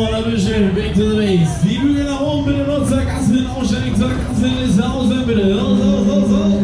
Und dann bitteschön, back to the base. Die Bügel nach oben, bitte Nutzer, Gassen, ausständig zur Gassen, ist außen, bitte. Los, los, los, los.